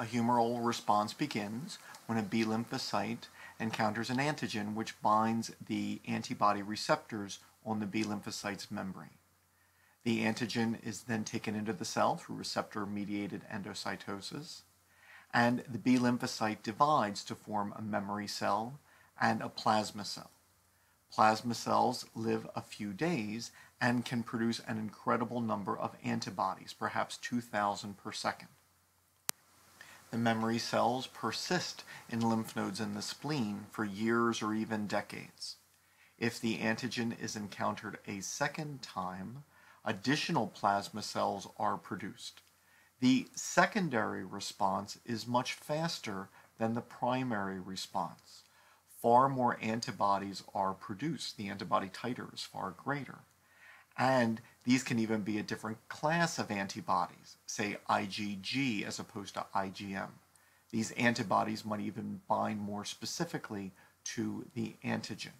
A humoral response begins when a B lymphocyte encounters an antigen which binds the antibody receptors on the B lymphocyte's membrane. The antigen is then taken into the cell through receptor mediated endocytosis, and the B lymphocyte divides to form a memory cell and a plasma cell. Plasma cells live a few days and can produce an incredible number of antibodies, perhaps 2,000 per second. The memory cells persist in lymph nodes in the spleen for years or even decades. If the antigen is encountered a second time, additional plasma cells are produced. The secondary response is much faster than the primary response. Far more antibodies are produced. The antibody titer is far greater. And these can even be a different class of antibodies, say IgG as opposed to IgM. These antibodies might even bind more specifically to the antigen.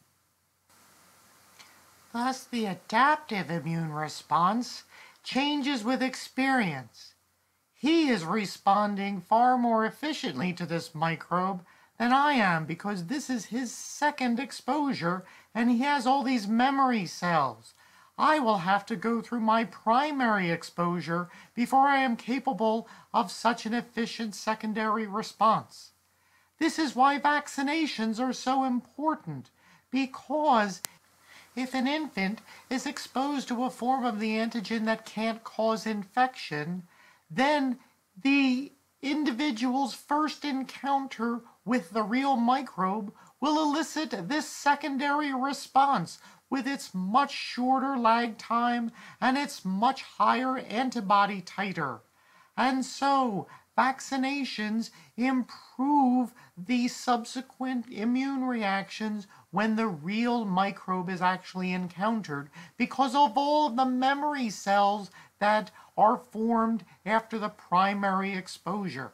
Thus, the adaptive immune response changes with experience. He is responding far more efficiently to this microbe than I am because this is his second exposure and he has all these memory cells. I will have to go through my primary exposure before I am capable of such an efficient secondary response. This is why vaccinations are so important because if an infant is exposed to a form of the antigen that can't cause infection, then the individual's first encounter with the real microbe will elicit this secondary response with its much shorter lag time and its much higher antibody titer. And so, vaccinations improve the subsequent immune reactions when the real microbe is actually encountered because of all the memory cells that are formed after the primary exposure.